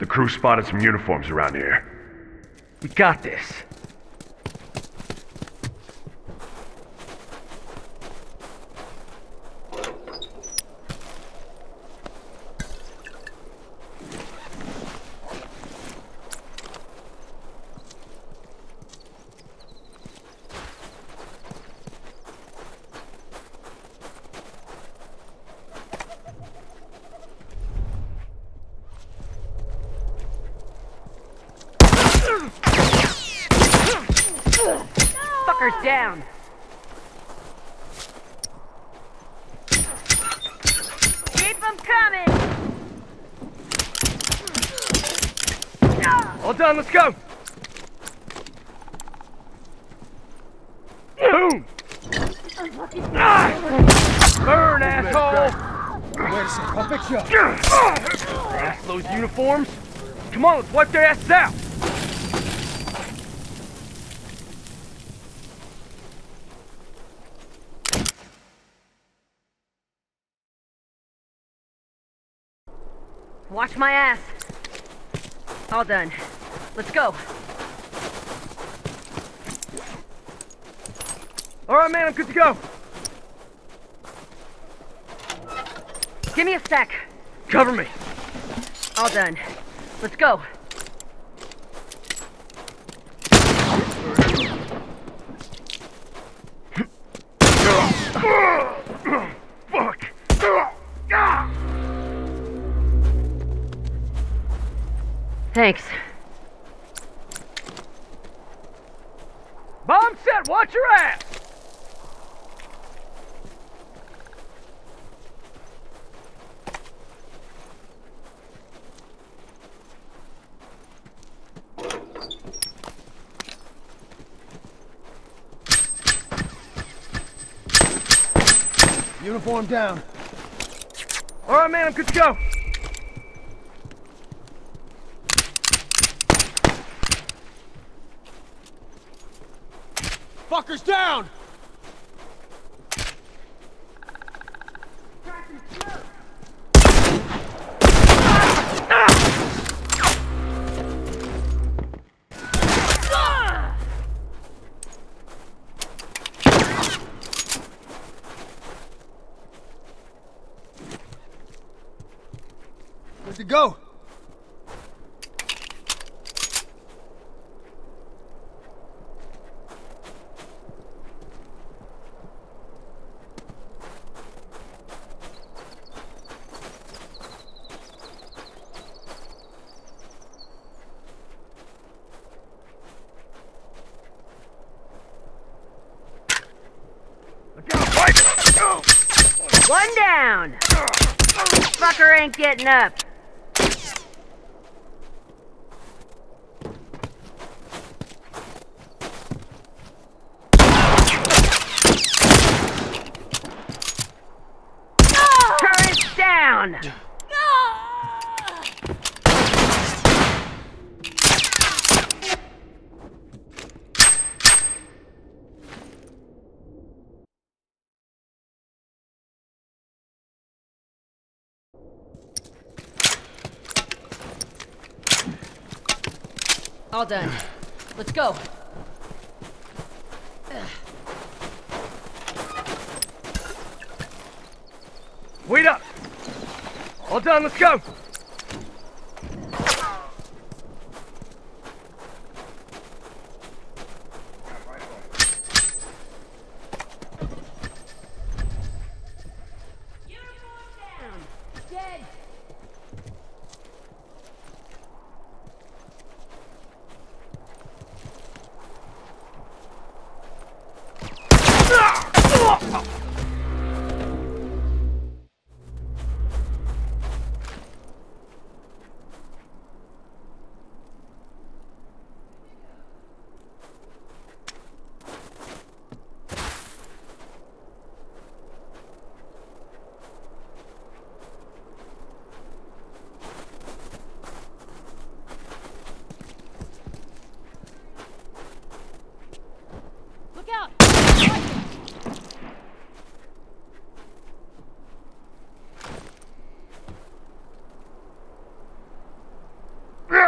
The crew spotted some uniforms around here. We got this. Fuckers down! Keep them coming! All done, let's go! Boom! Burn, asshole! Wait a second, I'll fix you up. Ass those uniforms! Come on, let's wipe their asses out! Watch my ass. All done. Let's go. Alright, man, I'm good to go. Give me a sec. Cover me. All done. Let's go. Fuck! Thanks. Bomb set, watch your ass! Uniform down. Alright, man, I'm good to go. Fuckers down! Good to go. One down! Fucker ain't getting up. Down! All done. Let's go. Wait up! All done, let's go!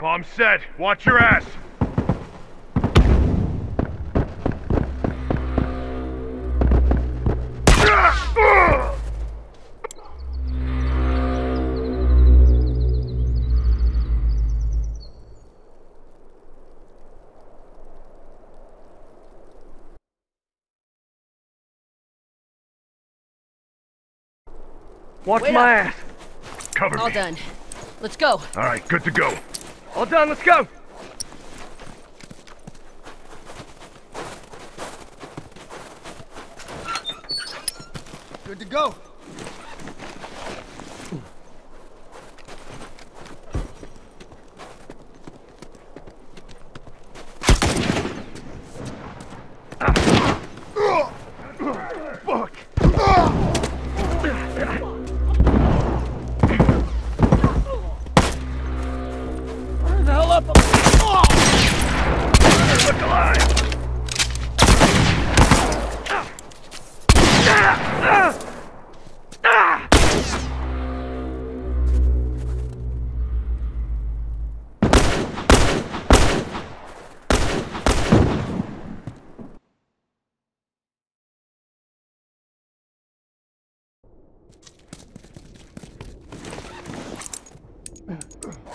Bomb set. Watch your ass. Watch Wait my up. ass. Cover All me. done. Let's go. All right, good to go. All done, let's go. Good to go.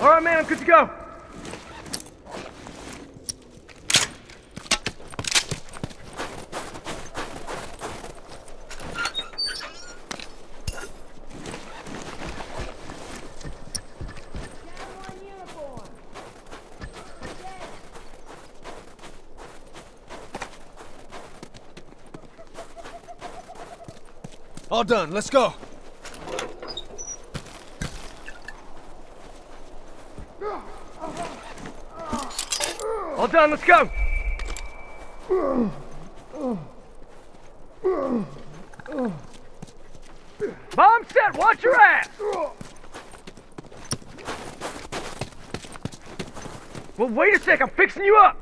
All right, man, I'm good to go. All done. Let's go. All done, let's go. Bomb set, watch your ass. Well, wait a sec, I'm fixing you up.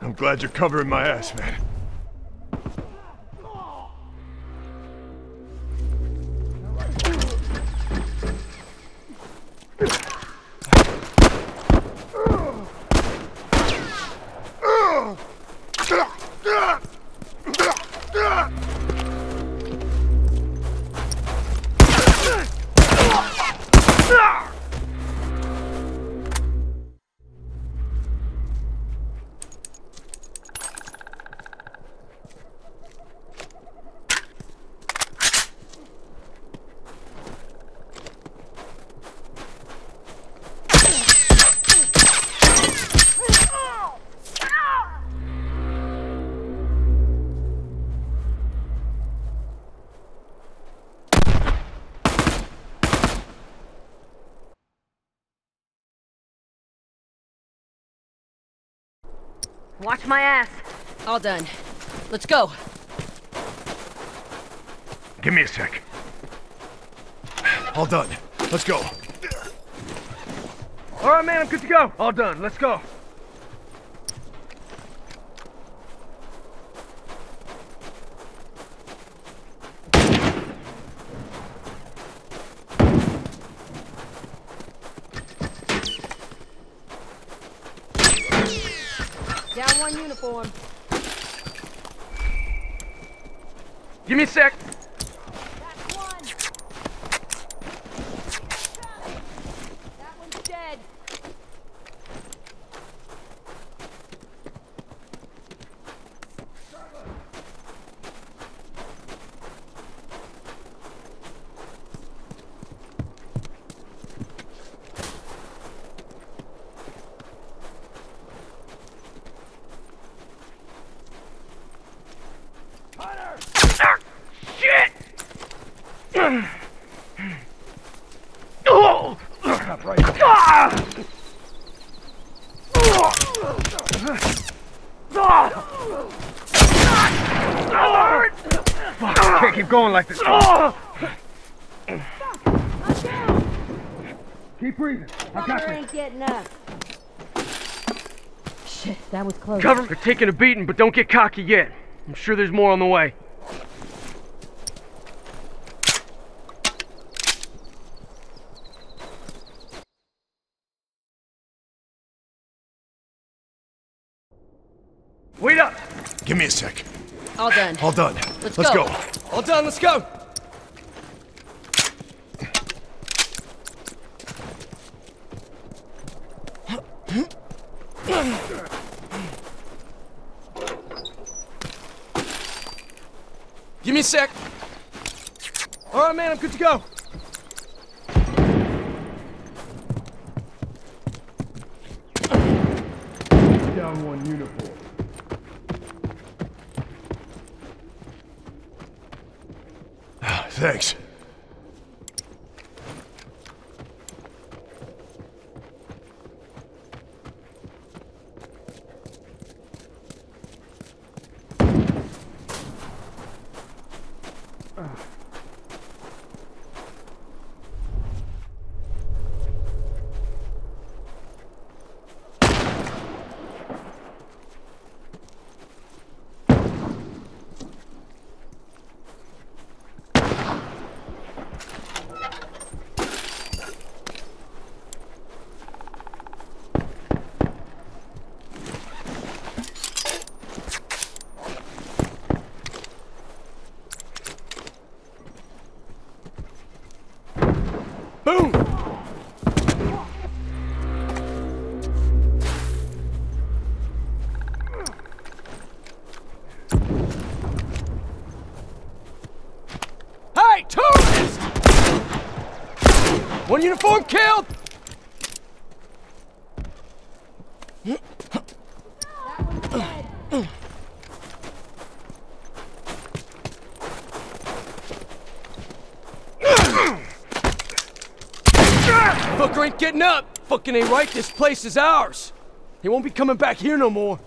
I'm glad you're covering my ass, man. Watch my ass. All done. Let's go. Give me a sec. All done. Let's go. All right, man, I'm good to go. All done. Let's go. Down one uniform. Give me a sec. That's one. That one's dead. Shit! Oh! Stop right. Ah! Ah! Can't keep going like this. Ah! Keep breathing. I got you. ain't getting up. Shit, that was close. Cover, you're taking a beating, but don't get cocky yet. I'm sure there's more on the way. Wait up! Give me a sec. All done. All done. Let's Let's go. go. All done, let's go! Give me a sec. All right, man, I'm good to go. Down one uniform. Thanks. Fucker ain't getting up! Fucking ain't right, this place is ours! He won't be coming back here no more.